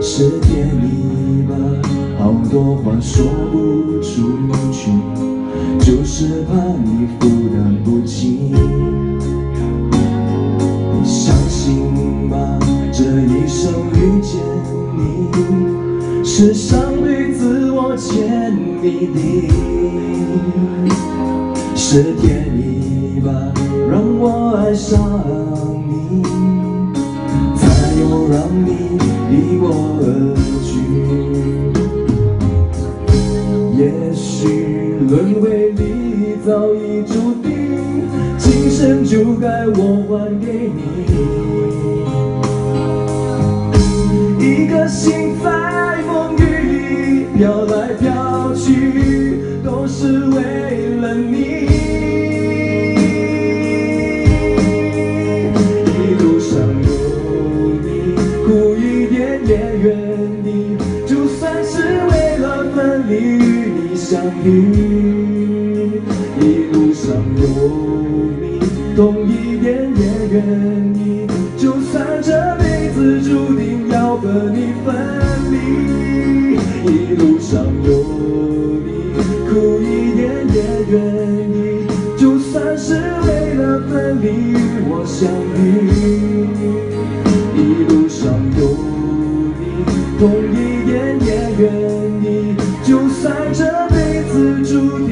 是天意吧，好多话说不出去，就是怕你负担不起。你相信吗？这一生遇见你，是上辈子我欠你的，是天意吧，让我爱上。离我而去。也许轮回里早已注定，今生就该我还给你。一颗心在风雨里飘来飘去，都是为了也愿意就算是为了分离与你相遇一路上有你痛一点也愿意就算这辈子注定要和你分离一路上有你苦一点也愿意就算是为了分离与我相遇。愿意就算这辈子注定